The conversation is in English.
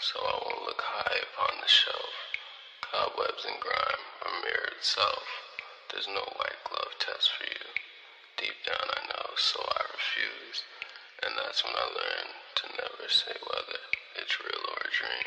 so I won't look high upon the shelf. Cobwebs and grime, a mirror itself. There's no white glove test for you. Deep down I know, so I refuse. And that's when I learned to never say whether it's real or a dream.